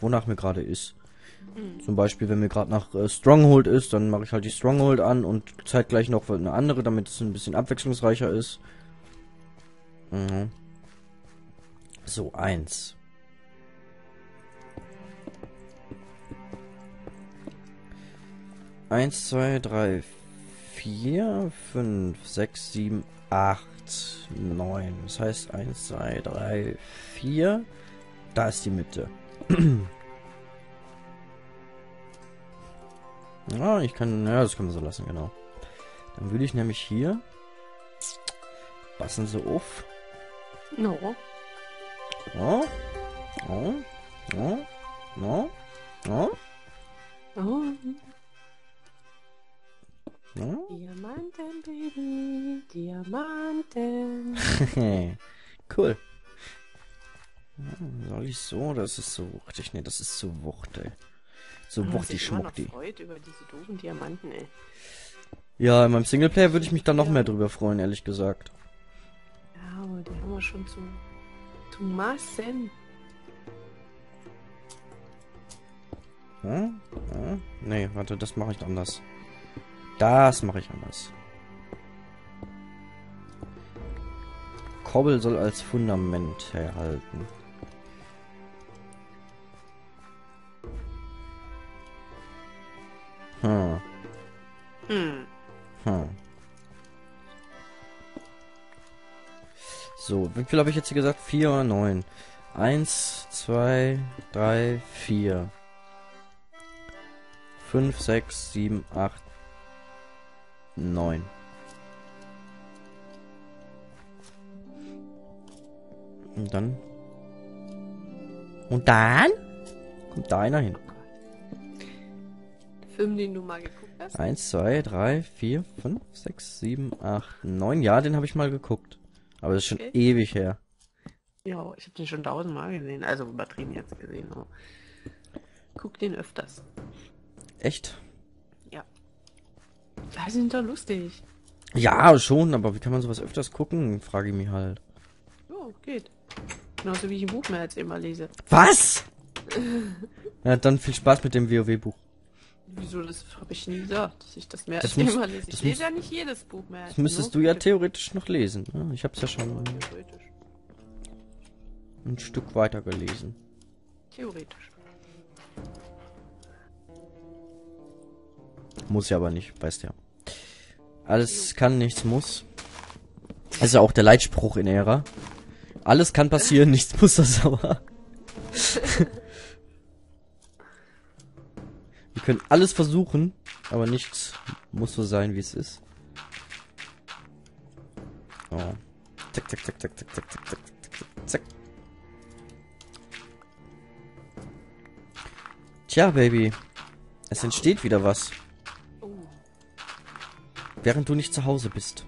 wonach mir gerade ist. Zum Beispiel, wenn mir gerade nach äh, Stronghold ist, dann mache ich halt die Stronghold an und zeitgleich noch eine andere, damit es ein bisschen abwechslungsreicher ist. Mhm. So, eins. Eins, zwei, drei, vier, fünf, sechs, sieben, acht, neun. Das heißt eins, zwei, drei, vier. Da ist die Mitte. Ja, ich kann, ja, das können wir so lassen, genau. Dann würde ich nämlich hier, passen Sie auf. No. Ja, ja, ja, ja, ja, Oh. ja. Diamanten, Baby. Diamanten. cool. Soll ich so? Das ist so wuchtig. Nee, das ist so wuchtig. So wuchtig, schmucktig. freut über diese doofen Diamanten, ey. Ja, in meinem Singleplayer würde ich mich dann noch Ja. mehr drüber freuen, ehrlich gesagt. Ja, aber die haben wir schon zum, zum Maßen. Hm? Hm? Nee, warte, das mache ich anders. Das mache ich anders. Kobbel soll als Fundament herhalten. Wie viel habe ich jetzt hier gesagt? 4 oder 9? 1, 2, 3, 4. 5, 6, 7, 8, 9. Und dann? Und dann? Kommt da einer hin. Film, den du mal geguckt hast? 1, 2, 3, 4, 5, 6, 7, 8, 9. Ja, den habe ich mal geguckt. Aber das ist schon Okay. ewig her. Ja, ich habe den schon tausendmal gesehen. Also übertrieben jetzt gesehen. Aber guck den öfters. Echt? Ja, die sind doch lustig. Ja, schon, aber wie kann man sowas öfters gucken? Frage ich mich halt. Ja, geht. Genauso wie ich ein Buch mehr als immer lese. Was? ja, dann viel Spaß mit dem WoW-Buch. Wieso, das habe ich nie gesagt, dass ich das mehr Das immer lese. das Ich lese ja nicht jedes Buch mehr. Das müsstest du ja theoretisch noch lesen. ne? Ich hab's ja schon Theoretisch. ein Stück weiter gelesen. Theoretisch. Muss ja aber nicht, weißt ja. Alles kann, nichts muss. Das ist ja auch der Leitspruch in Ära. Alles kann passieren, nichts muss das aber. Können alles versuchen, aber nichts muss so sein, wie es ist. Oh. Zack, zack, zack, zack, zack, zack, zack, zack, zack, zack. Tja, Baby. Es entsteht wieder was, Oh. während du nicht zu Hause bist.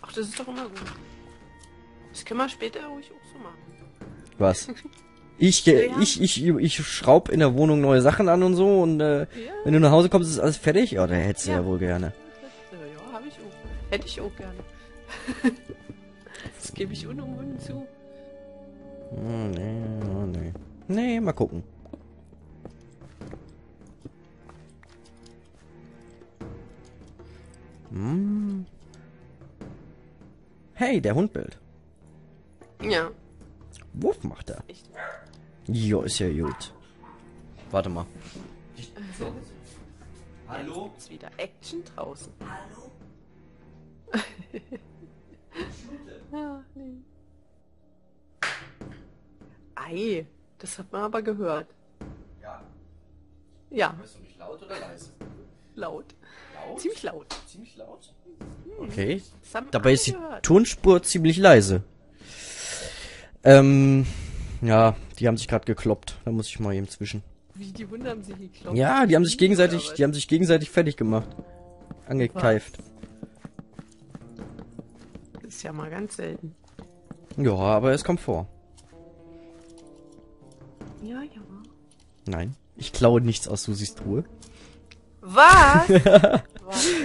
Ach, das ist doch immer gut. Das können wir später ruhig auch so machen. Was? Ich, Ja. ich, ich, ich schraub in der Wohnung neue Sachen an und so und äh, Ja, wenn du nach Hause kommst, ist alles fertig? Ja, da hättest du ja. Ja. wohl gerne. ja, habe ich auch. Hätte ich auch gerne. das gebe ich unumwunden zu. Oh, nee, oh, nee. Nee, mal gucken. Hm. Hey, der Hund bellt. Ja, Wuff macht er. echt. Jo, ist ja gut. Warte mal. Hallo? Ist wieder Action draußen. Hallo? ja, nee. Ei, das hat man aber gehört. Ja, Ja, hörst du mich laut oder leise? laut. Laut? Ziemlich laut. Ziemlich laut? Okay. Das haben Dabei ist die gehört. Tonspur ziemlich leise. Ähm, ja, die haben sich gerade gekloppt. Da muss ich mal eben zwischen. Wie, die Hunde haben sich geklopft. Ja, die haben sich gegenseitig, die haben sich gegenseitig fertig gemacht. Angekeift. Das ist ja mal ganz selten. Ja, aber es kommt vor. Ja, ja. Nein. Ich klaue nichts aus Susis Truhe. Was?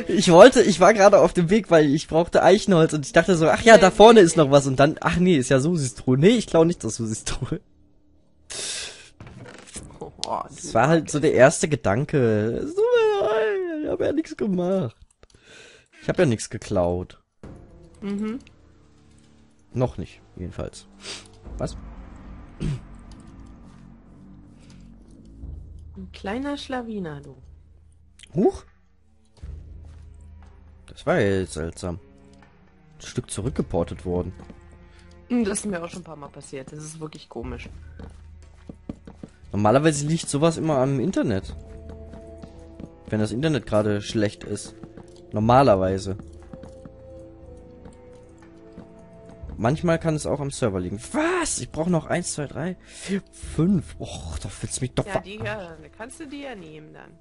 Ich wollte, ich war gerade auf dem Weg, weil ich brauchte Eichenholz und ich dachte so, ach ja, da vorne ist noch was und dann, ach nee, ist ja Susis Truhe. Nee, ich klaue nichts aus Susis Truhe. Oh, das war halt so der erste Gedanke. So, ich habe ja nichts gemacht. Ich habe ja nichts geklaut. Mhm. Noch nicht, jedenfalls. Was? Ein kleiner Schlawiner, du. Huch. Das war ja jetzt seltsam. Ein Stück zurückgeportet worden. Hm, Das ist mir auch schon ein paar Mal passiert. Das ist wirklich komisch. Normalerweise liegt sowas immer am Internet. Wenn das Internet gerade schlecht ist. Normalerweise. Manchmal kann es auch am Server liegen. Was? Ich brauche noch 1, 2, 3, 4, 5. Och, da willst du mich doch Ja, die ja, kannst du die ja nehmen dann.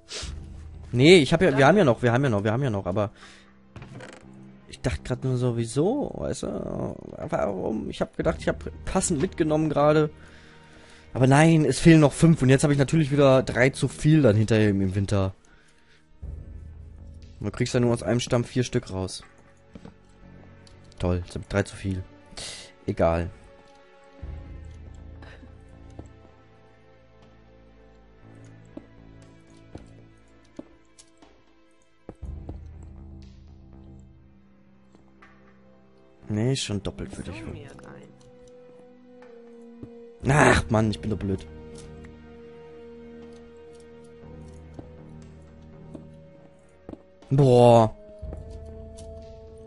Nee, ich habe ja, wir haben ja noch, wir haben ja noch, wir haben ja noch, aber ich dachte gerade nur so, wieso, weißt du, warum? Ich habe gedacht, ich habe passend mitgenommen gerade, aber nein, es fehlen noch fünf und jetzt habe ich natürlich wieder drei zu viel dann hinterher im Winter. Du kriegst ja nur aus einem Stamm vier Stück raus. Toll, habe ich drei zu viel. Egal. Nee, schon doppelt für dich. Ach, Mann, ich bin doch blöd. Boah.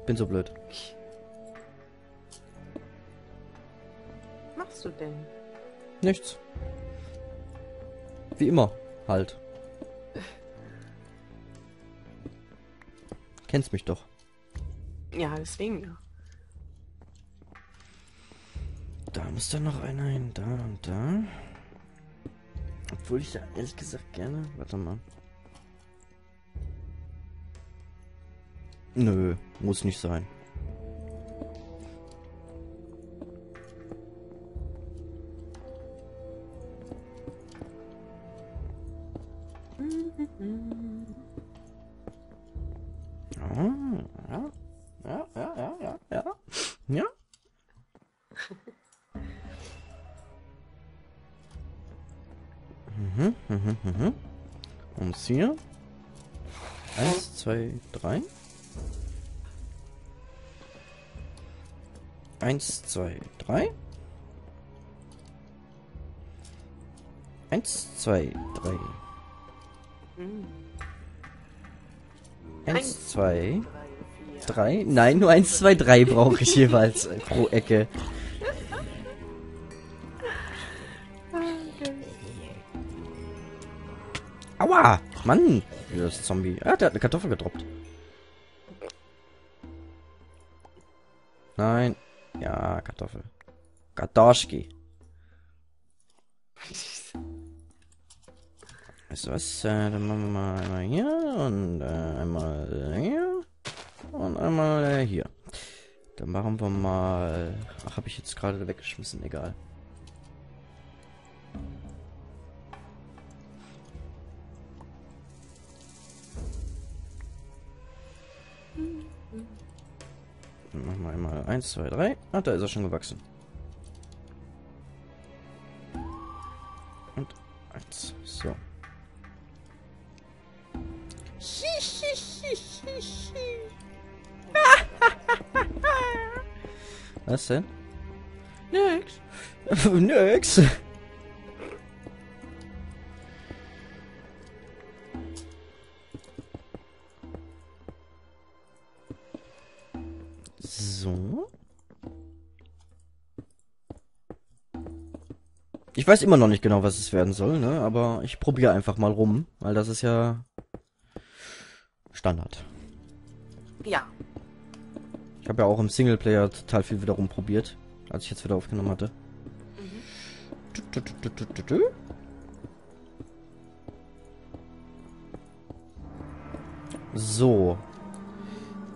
Bin so blöd. Was machst du denn? Nichts. Wie immer, halt. Kennst mich doch. Ja, deswegen ja. Da muss dann noch einer hin, da und da. Obwohl ich da ehrlich gesagt gerne. Warte mal. Nö, muss nicht sein. Und hier. Eins, zwei, drei. Eins, zwei, drei. Eins, zwei, drei. Eins, zwei, drei. Nein, nur eins, zwei, drei brauche ich jeweils pro Ecke. Mann! Das Zombie. Ah, der hat eine Kartoffel gedroppt. Nein. Ja, Kartoffel. Kartoschki. Weißt du was? Äh, dann machen wir mal einmal hier und äh, einmal hier und einmal äh, hier. Dann machen wir mal... Ach, habe ich jetzt gerade weggeschmissen. Egal. Dann machen wir einmal 1, 2, 3. Ah, da ist er schon gewachsen. Und 1. So. Was denn? Nix. Nix. Ich weiß immer noch nicht genau, was es werden soll, ne? Aber ich probiere einfach mal rum, weil das ist ja Standard. Ja. Ich habe ja auch im Singleplayer total viel wieder rumprobiert, als ich jetzt wieder aufgenommen hatte. Du. So.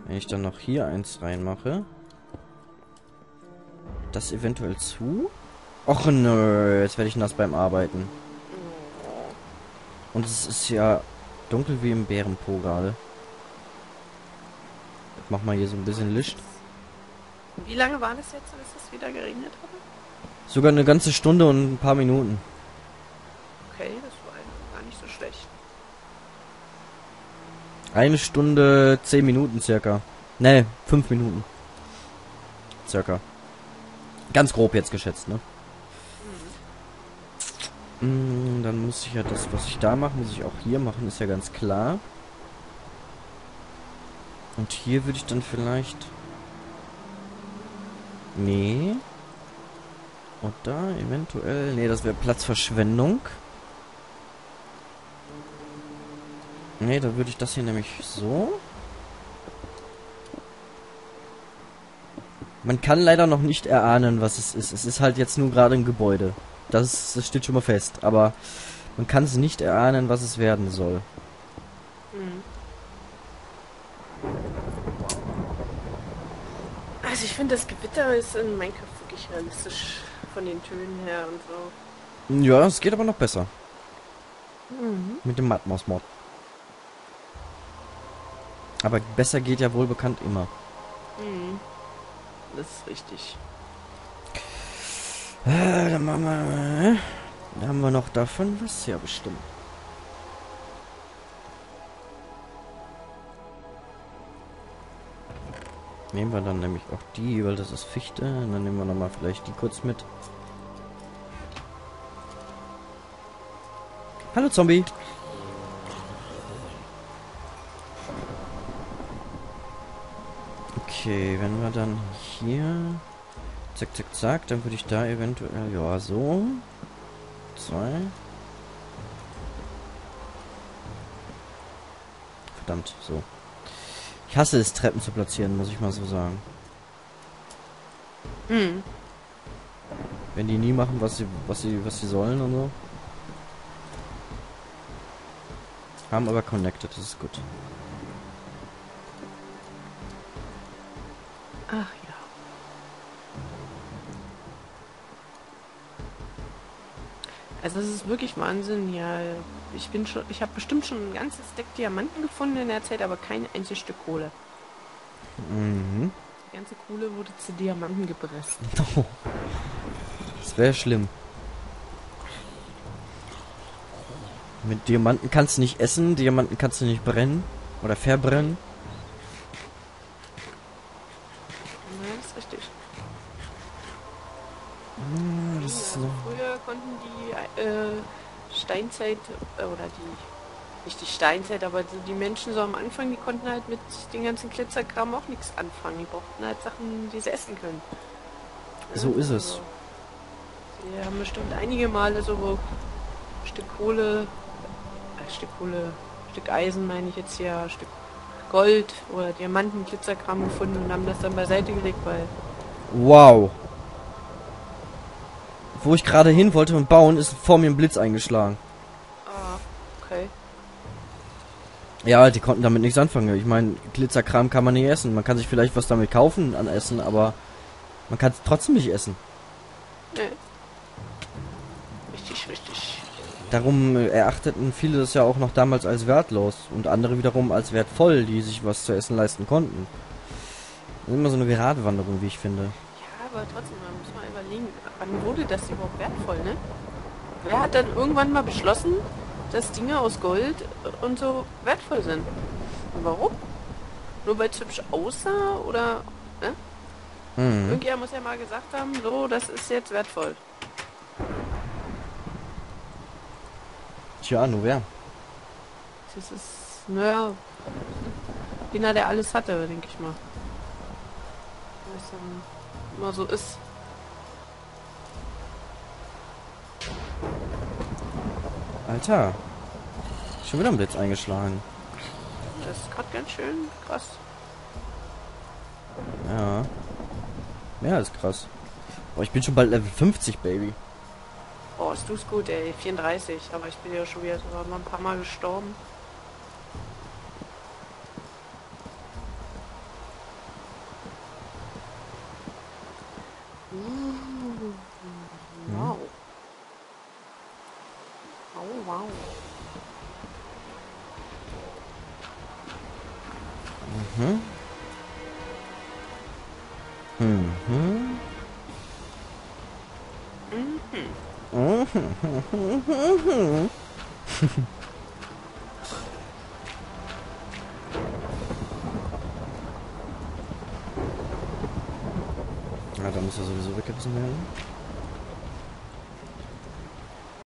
Wenn ich dann noch hier eins reinmache. Das eventuell zu. Och nö, jetzt werde ich nass beim Arbeiten. Und es ist ja dunkel wie im Bärenpo gerade. Ich mach mal hier so ein bisschen Licht. Wie lange war das jetzt, bis es wieder geregnet hat? Sogar eine ganze Stunde und ein paar Minuten. okay, das war gar nicht so schlecht. Eine Stunde, zehn Minuten circa. Ne, fünf Minuten. Circa. Ganz grob jetzt geschätzt, ne? Mhm. Dann muss ich ja das, was ich da mache, muss ich auch hier machen, ist ja ganz klar. Und hier würde ich dann vielleicht... Nee. Oder eventuell... Nee, das wäre Platzverschwendung. Nee, da würde ich das hier nämlich so. Man kann leider noch nicht erahnen, was es ist. Es ist halt jetzt nur gerade ein Gebäude. Das, das steht schon mal fest. Aber man kann es nicht erahnen, was es werden soll. Mhm. Also ich finde, das Gewitter ist in Minecraft wirklich realistisch von den Tönen her und so. Ja, es geht aber noch besser. Mhm. Mit dem Matmos-Mod. Aber besser geht ja wohl bekannt immer. Mhm. Das ist richtig. Äh, dann machen wir. Äh, haben wir noch davon was ja bestimmt. Nehmen wir dann nämlich auch die, weil das ist Fichte. Und dann nehmen wir nochmal vielleicht die kurz mit. Hallo Zombie. Okay, wenn wir dann hier... Zack, zack, zack, dann würde ich da eventuell... Ja, so. Zwei. Verdammt, so. Ich hasse es, Treppen zu platzieren, muss ich mal so sagen. Hm. Wenn die nie machen, was sie, was sie, was sie sollen und so. Haben aber connected, das ist gut. Ach ja. Also es ist wirklich Wahnsinn, ja. Ich bin schon, ich habe bestimmt schon ein ganzes Deck Diamanten gefunden in der Zeit, aber kein einziges Stück Kohle. Mhm. Die ganze Kohle wurde zu Diamanten gepresst. Oh. Das wäre schlimm. Mit Diamanten kannst du nicht essen, Diamanten kannst du nicht brennen oder verbrennen. Steinzeit äh, oder die nicht die Steinzeit, aber die Menschen so am Anfang, die konnten halt mit den ganzen Glitzerkram auch nichts anfangen. Die brauchten halt Sachen, die sie essen können. So ist es. Also, sie haben bestimmt einige Male so Stück Kohle, äh, Stück Kohle, Stück Eisen meine ich jetzt hier, Stück Gold oder Diamanten, Glitzerkram gefunden und haben das dann beiseite gelegt, weil. Wow. Wo ich gerade hin wollte und bauen, ist vor mir ein Blitz eingeschlagen. Ah, okay. Ja, die konnten damit nichts anfangen. Ich meine, Glitzerkram kann man nicht essen. Man kann sich vielleicht was damit kaufen an Essen, aber man kann es trotzdem nicht essen. Nee. Richtig, richtig. Darum äh, erachteten viele das ja auch noch damals als wertlos und andere wiederum als wertvoll, die sich was zu essen leisten konnten. Das ist immer so eine Geradewanderung, wie ich finde. Ja, aber trotzdem, man muss überlegen, wann wurde das überhaupt wertvoll, ne? Wer hat dann irgendwann mal beschlossen, dass Dinge aus Gold und so wertvoll sind? Und warum? Nur weil es hübsch aussah oder, ne? Mhm. Irgendjemand muss ja mal gesagt haben, so, das ist jetzt wertvoll. Tja, nur wer? Das ist, naja, jener, der alles hatte, denke ich mal. Was dann immer so ist. Alter. Schon wieder ein Blitz eingeschlagen. Das ist gerade ganz schön krass. Ja. Mehr als krass. Boah, ich bin schon bald Level 50, Baby. Oh, ist du's gut, ey. 34. Aber ich bin ja schon wieder mal ein paar Mal gestorben. Mhm. Mhm. Mhm. ja, da muss er sowieso weggebissen werden.